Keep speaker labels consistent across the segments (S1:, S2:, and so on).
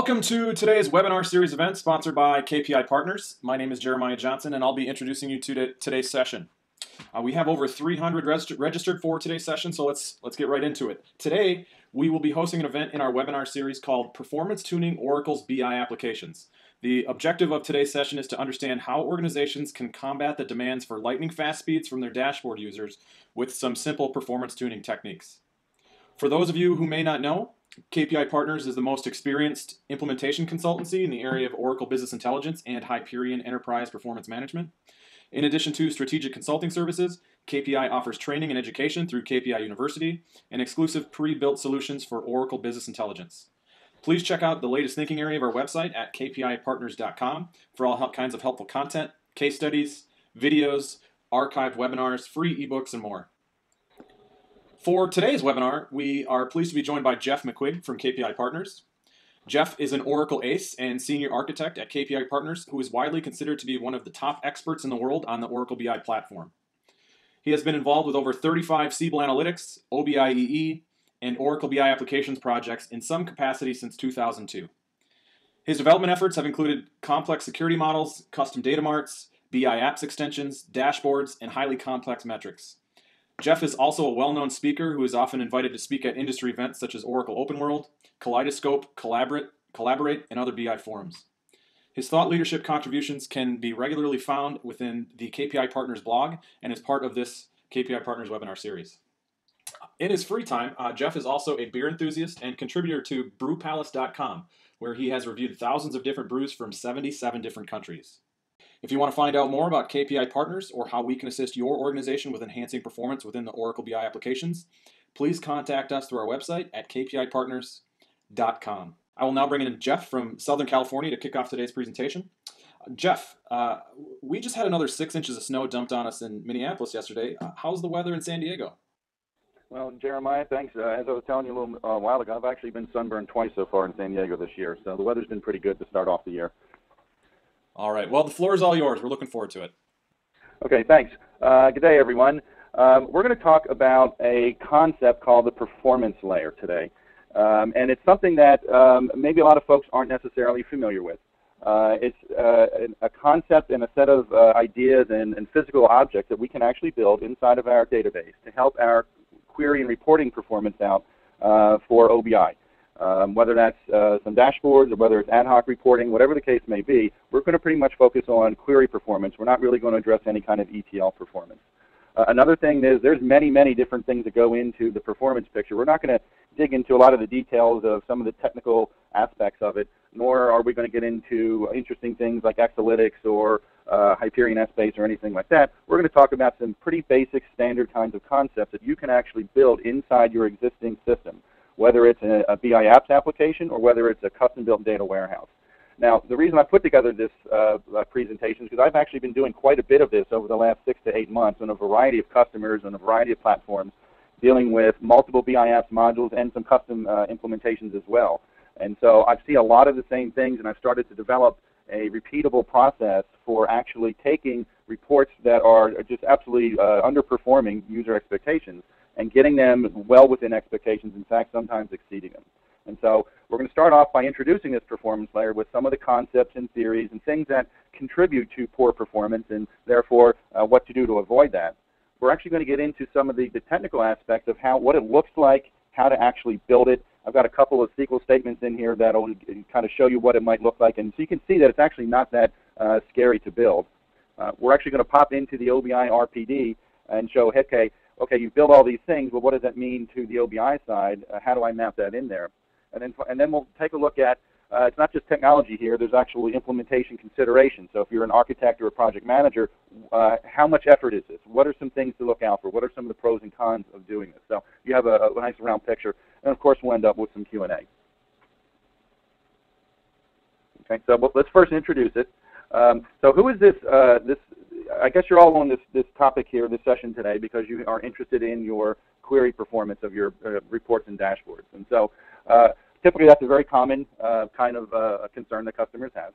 S1: Welcome to today's webinar series event sponsored by KPI Partners. My name is Jeremiah Johnson and I'll be introducing you to today's session. Uh, we have over 300 registered for today's session, so let's, let's get right into it. Today, we will be hosting an event in our webinar series called Performance Tuning Oracle's BI Applications. The objective of today's session is to understand how organizations can combat the demands for lightning fast speeds from their dashboard users with some simple performance tuning techniques. For those of you who may not know, KPI Partners is the most experienced implementation consultancy in the area of Oracle Business Intelligence and Hyperion Enterprise Performance Management. In addition to strategic consulting services, KPI offers training and education through KPI University and exclusive pre-built solutions for Oracle Business Intelligence. Please check out the latest thinking area of our website at kpipartners.com for all kinds of helpful content, case studies, videos, archived webinars, free ebooks, and more. For today's webinar, we are pleased to be joined by Jeff McQuigg from KPI Partners. Jeff is an Oracle ace and senior architect at KPI Partners who is widely considered to be one of the top experts in the world on the Oracle BI platform. He has been involved with over 35 Siebel Analytics, OBIEE, and Oracle BI applications projects in some capacity since 2002. His development efforts have included complex security models, custom data marts, BI apps extensions, dashboards, and highly complex metrics. Jeff is also a well known speaker who is often invited to speak at industry events such as Oracle Open World, Kaleidoscope, Collaborate, Collaborate, and other BI forums. His thought leadership contributions can be regularly found within the KPI Partners blog and is part of this KPI Partners webinar series. In his free time, uh, Jeff is also a beer enthusiast and contributor to brewpalace.com, where he has reviewed thousands of different brews from 77 different countries. If you want to find out more about KPI Partners or how we can assist your organization with enhancing performance within the Oracle BI applications, please contact us through our website at kpipartners.com. I will now bring in Jeff from Southern California to kick off today's presentation. Jeff, uh, we just had another six inches of snow dumped on us in Minneapolis yesterday. Uh, how's the weather in San Diego?
S2: Well, Jeremiah, thanks. Uh, as I was telling you a little uh, while ago, I've actually been sunburned twice so far in San Diego this year, so the weather's been pretty good to start off the year.
S1: All right. Well, the floor is all yours. We're looking forward to it.
S2: Okay, thanks. Uh, good day, everyone. Um, we're going to talk about a concept called the performance layer today. Um, and it's something that um, maybe a lot of folks aren't necessarily familiar with. Uh, it's uh, a concept and a set of uh, ideas and, and, physical objects that we can actually build inside of our database to help our query and reporting performance out uh, for OBI. Um, whether that's uh, some dashboards or whether it's ad hoc reporting, whatever the case may be, we're going to pretty much focus on query performance. We're not really going to address any kind of ETL performance. Uh, another thing is there's many, many different things that go into the performance picture. We're not going to dig into a lot of the details of some of the technical aspects of it, nor are we going to get into interesting things like Exalytics or uh, Hyperion Essbase or anything like that. We're going to talk about some pretty basic standard kinds of concepts that you can actually build inside your existing system whether it's a, a BI apps application or whether it's a custom-built data warehouse. Now, the reason I put together this uh, uh presentation is because I've actually been doing quite a bit of this over the last six to eight months on a variety of customers and a variety of platforms, dealing with multiple BI apps modules and some custom uh, implementations as well. And so I've seen a lot of the same things, and I've started to develop a repeatable process for actually taking reports that are just absolutely uh, underperforming user expectations and getting them well within expectations, in fact, sometimes exceeding them. And so we're going to start off by introducing this performance layer with some of the concepts and theories and things that contribute to poor performance and therefore uh, what to do to avoid that. We're actually going to get into some of the, the technical aspects of how what it looks like, how to actually build it. I've got a couple of SQL statements in here that will kind of show you what it might look like. And so you can see that it's actually not that uh, scary to build. Uh, we're actually going to pop into the OBI RPD and show, okay, okay, you build all these things, but what does that mean to the OBI side? Uh, how do I map that in there? And then, and then we'll take a look at, uh, it's not just technology here, there's actually implementation consideration. So if you're an architect or a project manager, uh, how much effort is this? What are some things to look out for? What are some of the pros and cons of doing this? So you have a, a nice round picture. And of course, we'll end up with some Q&A. Okay, so let's first introduce it. Um, so who is this, uh, this I guess you're all on this, this topic here, this session today, because you are interested in your query performance of your uh, reports and dashboards. And so uh, typically that's a very common uh, kind of uh, concern that customers have.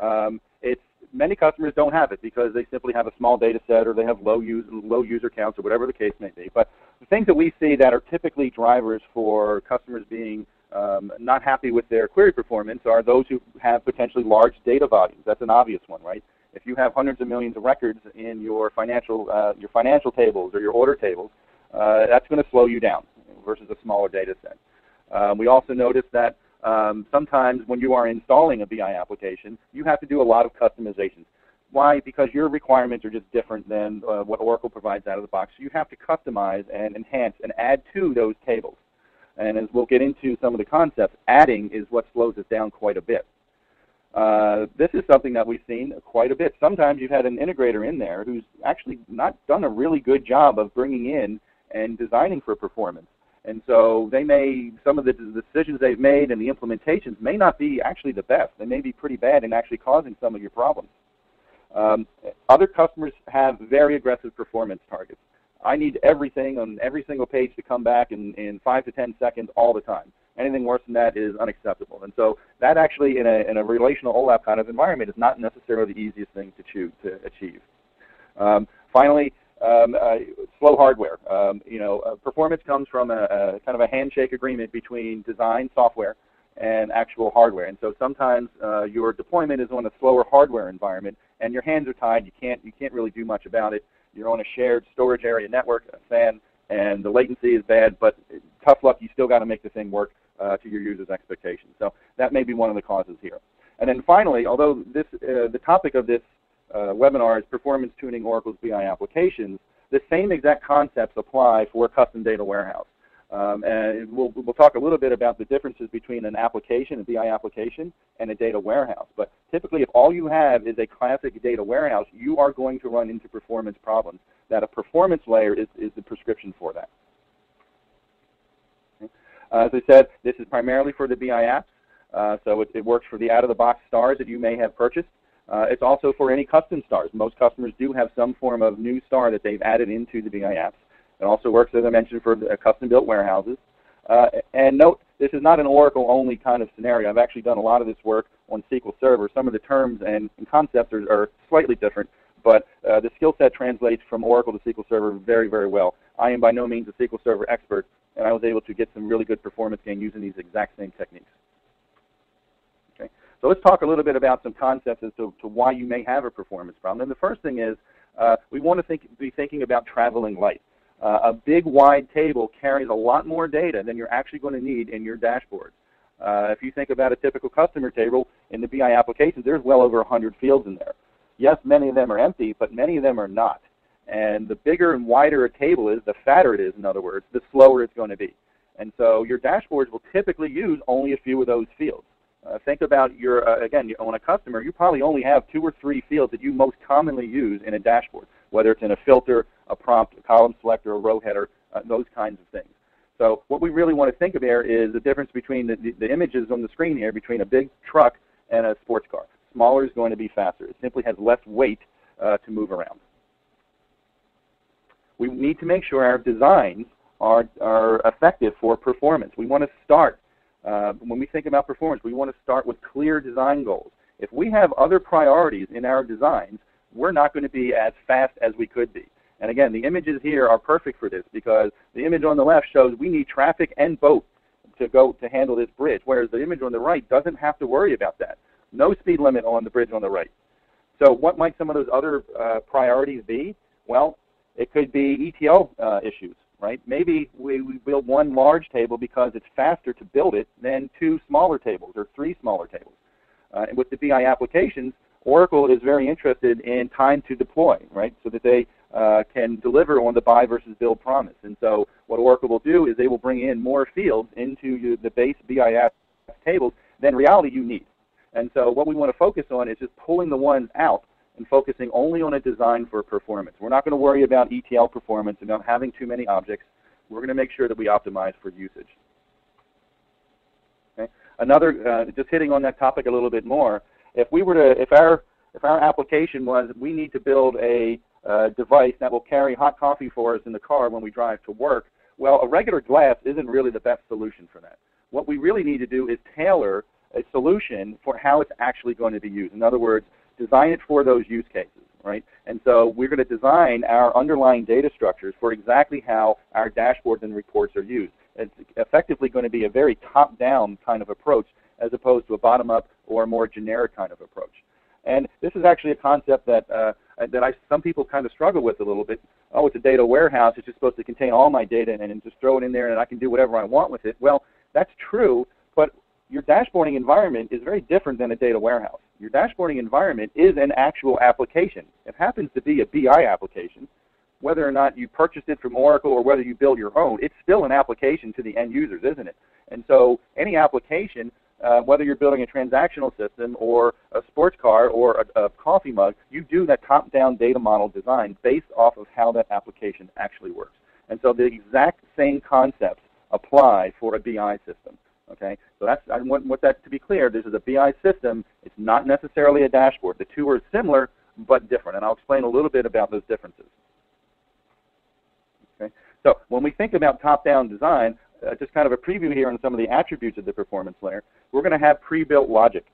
S2: Um, it's many customers don't have it because they simply have a small data set or they have low, use, low user counts or whatever the case may be. But the things that we see that are typically drivers for customers being um, not happy with their query performance are those who have potentially large data volumes. That's an obvious one, right? If you have hundreds of millions of records in your financial uh, your financial tables or your order tables, uh, that's going to slow you down versus a smaller data set. Um, we also noticed that um, sometimes when you are installing a BI application, you have to do a lot of customizations. Why? Because your requirements are just different than uh, what Oracle provides out of the box. So you have to customize and enhance and add to those tables. And as we'll get into some of the concepts, adding is what slows us down quite a bit. Uh, this is something that we've seen quite a bit. Sometimes you've had an integrator in there who's actually not done a really good job of bringing in and designing for performance. And so they may, some of the decisions they've made and the implementations may not be actually the best. They may be pretty bad and actually causing some of your problems. Um, other customers have very aggressive performance targets. I need everything on every single page to come back in, in five to 10 seconds all the time. Anything worse than that is unacceptable. And so that actually, in a, in a relational OLAP kind of environment, is not necessarily the easiest thing to, choose, to achieve. Um, finally, um, uh, slow hardware. Um, you know, uh, performance comes from a, a, kind of a handshake agreement between design software and actual hardware. And so sometimes uh, your deployment is on a slower hardware environment, and your hands are tied. You can't you can't really do much about it. You're on a shared storage area network, a SAN, and the latency is bad. But tough luck, you still got to make the thing work uh, to your users' expectations. So that may be one of the causes here. And then finally, although this uh, the topic of this uh, webinar is performance tuning Oracle's BI applications, the same exact concepts apply for custom data warehouse. Um, and we'll, we'll talk a little bit about the differences between an application, a BI application, and a data warehouse. But typically, if all you have is a classic data warehouse, you are going to run into performance problems. That a performance layer is, is the prescription for that. Okay. Uh, as I said, this is primarily for the BI apps. Uh, so it, it, works for the out-of-the-box stars that you may have purchased. Uh, it's also for any custom stars. Most customers do have some form of new star that they've added into the BI apps. It also works, as I mentioned, for custom-built warehouses. Uh, and note, this is not an Oracle-only kind of scenario. I've actually done a lot of this work on SQL Server. Some of the terms and, and concepts are, are, slightly different, but uh, the skill set translates from Oracle to SQL Server very, very well. I am by no means a SQL Server expert, and I was able to get some really good performance gain using these exact same techniques. Okay, so let's talk a little bit about some concepts as to, to why you may have a performance problem. And the first thing is uh, we want to think, be thinking about traveling light. Uh, a big wide table carries a lot more data than you're actually going to need in your dashboard. Uh, if you think about a typical customer table in the BI applications, there's well over 100 fields in there. Yes, many of them are empty, but many of them are not. And the bigger and wider a table is, the fatter it is, in other words, the slower it's going to be. And so your dashboards will typically use only a few of those fields. Uh, think about your, uh, again, on a customer, you probably only have two or three fields that you most commonly use in a dashboard, whether it's in a filter, a prompt, a column selector, a row header, uh, those kinds of things. So what we really want to think of here is the difference between the, the, the images on the screen here between a big truck and a sports car. Smaller is going to be faster. It simply has less weight uh, to move around. We need to make sure our designs are, are effective for performance. We want to start uh, when we think about performance, we want to start with clear design goals. If we have other priorities in our designs, we're not going to be as fast as we could be. And again, the images here are perfect for this because the image on the left shows we need traffic and boats to go to handle this bridge, whereas the image on the right doesn't have to worry about that. No speed limit on the bridge on the right. So what might some of those other uh, priorities be? Well, it could be ETL uh, issues right? Maybe we, we build one large table because it's faster to build it than two smaller tables or three smaller tables. Uh, and with the BI applications, Oracle is very interested in time to deploy, right? So that they uh, can deliver on the buy versus build promise. And so what Oracle will do is they will bring in more fields into the base BI tables than reality you need. And so what we want to focus on is just pulling the ones out and focusing only on a design for performance. We're not going to worry about ETL performance, and not having too many objects. We're going to make sure that we optimize for usage. Okay? Another, uh, just hitting on that topic a little bit more, if we were to, if our, if our application was we need to build a uh, device that will carry hot coffee for us in the car when we drive to work, well, a regular glass isn't really the best solution for that. What we really need to do is tailor a solution for how it's actually going to be used. In other words, design it for those use cases, right? And so we're going to design our underlying data structures for exactly how our dashboards and reports are used. It's effectively going to be a very top-down kind of approach as opposed to a bottom-up or more generic kind of approach. And this is actually a concept that uh, Uh, that I some people kind of struggle with a little bit. Oh, it's a data warehouse. It's just supposed to contain all my data and, and just throw it in there, and I can do whatever I want with it. Well, that's true, but your dashboarding environment is very different than a data warehouse. Your dashboarding environment is an actual application. It happens to be a BI application. Whether or not you purchased it from Oracle or whether you build your own, it's still an application to the end users, isn't it? And so any application uh, whether you're building a transactional system or a sports car or a, a coffee mug, you do that top-down data model design based off of how that application actually works. And so the exact same concepts apply for a BI system. Okay, so that's I want, want that to be clear. This is a BI system. It's not necessarily a dashboard. The two are similar but different, and I'll explain a little bit about those differences. Okay, so when we think about top-down design, uh, just kind of a preview here on some of the attributes of the performance layer, we're going to have pre-built logic.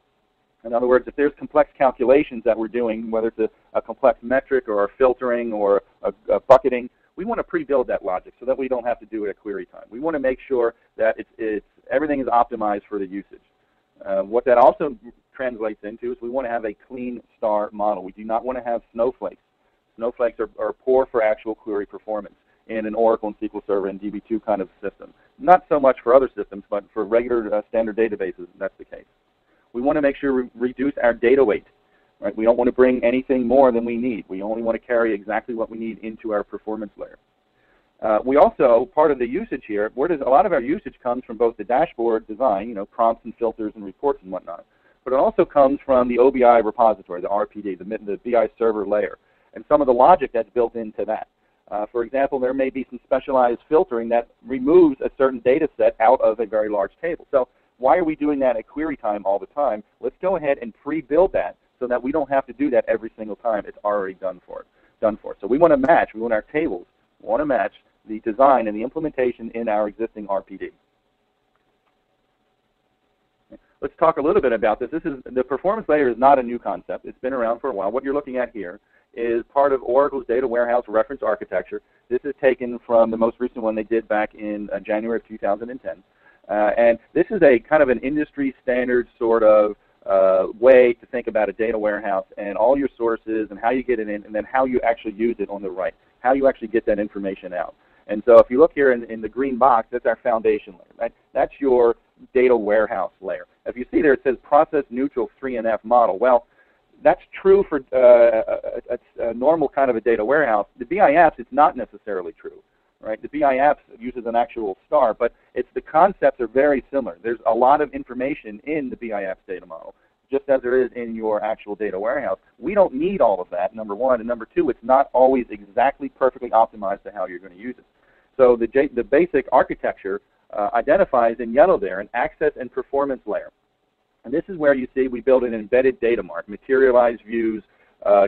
S2: In other words, if there's complex calculations that we're doing, whether it's a, a complex metric or filtering or a, a bucketing, we want to pre-build that logic so that we don't have to do it at query time. We want to make sure that it's, it's, everything is optimized for the usage. Uh, what that also translates into is we want to have a clean star model. We do not want to have snowflakes. Snowflakes are, are poor for actual query performance in an Oracle and SQL Server and DB2 kind of system. Not so much for other systems, but for regular uh, standard databases, that's the case. We want to make sure we reduce our data weight. Right? We don't want to bring anything more than we need. We only want to carry exactly what we need into our performance layer. Uh, we also, part of the usage here, where does a lot of our usage comes from both the dashboard design, you know, prompts and filters and reports and whatnot, but it also comes from the OBI repository, the RPD, the, the BI server layer, and some of the logic that's built into that. Uh, for example, there may be some specialized filtering that removes a certain data set out of a very large table. So why are we doing that at query time all the time? Let's go ahead and pre-build that so that we don't have to do that every single time. It's already done for it. Done for. So we want to match, we want our tables, want to match the design and the implementation in our existing RPD. Let's talk a little bit about this. This is the performance layer is not a new concept. It's been around for a while. What you're looking at here is part of Oracle's data warehouse reference architecture. This is taken from the most recent one they did back in uh, January of 2010. Uh, and this is a kind of an industry standard sort of uh, way to think about a data warehouse and all your sources and how you get it in and then how you actually use it on the right, how you actually get that information out. And so if you look here in, in the green box, that's our foundation layer. Right? That's your data warehouse layer. If you see there, it says process neutral 3NF model. Well, that's true for uh, a, a, normal kind of a data warehouse. The BI apps, it's not necessarily true, right? The BI apps uses an actual star, but it's the concepts are very similar. There's a lot of information in the BI apps data model, just as there is in your actual data warehouse. We don't need all of that, number one. And number two, it's not always exactly perfectly optimized to how you're going to use it. So the, J the basic architecture uh, identifies in yellow there an access and performance layer. And this is where you see we build an embedded data mart, materialized views, uh.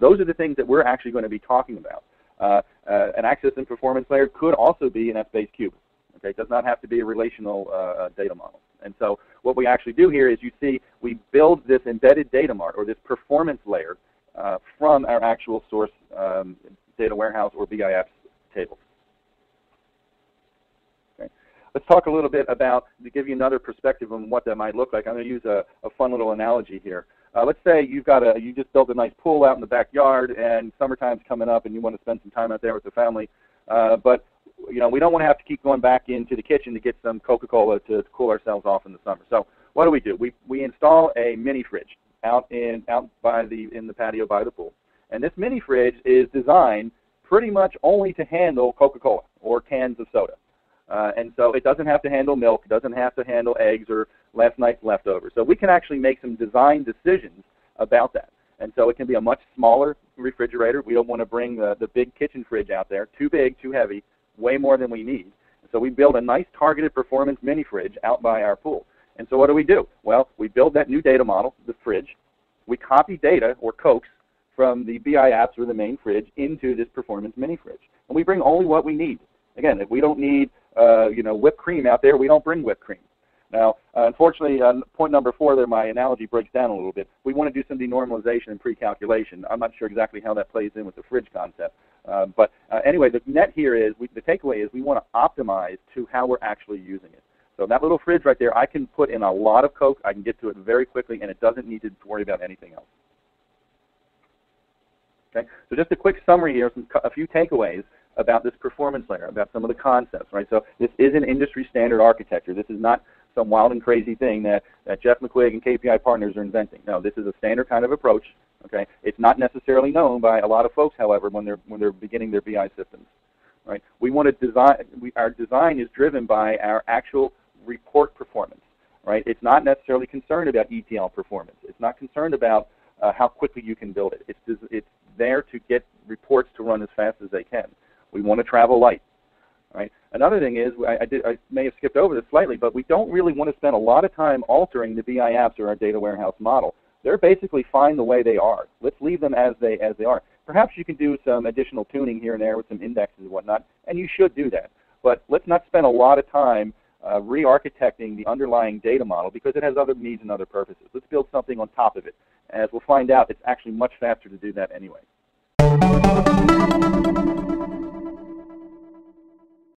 S2: Those are the things that we're actually going to be talking about. Uh, uh, an access and performance layer could also be an Essbase cube. Okay, it does not have to be a relational uh, uh, data model. And so what we actually do here is you see we build this embedded data mart or this performance layer uh, from our actual source um, data warehouse or BI apps tables. Let's talk a little bit about, to give you another perspective on what that might look like. I'm going to use a, a fun little analogy here. Uh, let's say you've got a, you just built a nice pool out in the backyard and summertime's coming up and you want to spend some time out there with the family. Uh, but, you know, we don't want to have to keep going back into the kitchen to get some Coca-Cola to, to cool ourselves off in the summer. So what do we do? We, we install a mini fridge out in, out by the, in the patio by the pool. And this mini fridge is designed pretty much only to handle Coca-Cola or cans of soda. Uh, and so it doesn't have to handle milk, it doesn't have to handle eggs or last night's leftovers. So we can actually make some design decisions about that. And so it can be a much smaller refrigerator. We don't want to bring the, the big kitchen fridge out there, too big, too heavy, way more than we need. So we build a nice targeted performance mini fridge out by our pool. And so what do we do? Well, we build that new data model, the fridge. We copy data or coax from the BI apps or the main fridge into this performance mini fridge. And we bring only what we need. Again, if we don't need uh, you know, whipped cream out there, we don't bring whipped cream. Now, uh, unfortunately, uh, point number four there, my analogy breaks down a little bit. We want to do some denormalization and pre-calculation. I'm not sure exactly how that plays in with the fridge concept. Uh, but uh, anyway, the net here is, we, the takeaway is we want to optimize to how we're actually using it. So that little fridge right there, I can put in a lot of Coke. I can get to it very quickly, and it doesn't need to worry about anything else. Okay, so just a quick summary here, some, a few takeaways about this performance layer, about some of the concepts, right? So this is an industry standard architecture. This is not some wild and crazy thing that, that Jeff McQuigg and KPI partners are inventing. No, this is a standard kind of approach. Okay, it's not necessarily known by a lot of folks, however, when they're when they're beginning their BI systems. Right? We want to design. We, our design is driven by our actual report performance. Right? It's not necessarily concerned about ETL performance. It's not concerned about uh, how quickly you can build it. It's it's there to get reports to run as fast as they can. We want to travel light. Right? Another thing is, I, I, did, I may have skipped over this slightly, but we don't really want to spend a lot of time altering the BI apps or our data warehouse model. They're basically fine the way they are. Let's leave them as they as they are. Perhaps you can do some additional tuning here and there with some indexes and whatnot, and you should do that. But let's not spend a lot of time uh, re-architecting the underlying data model because it has other needs and other purposes. Let's build something on top of it. As we'll find out, it's actually much faster to do that anyway.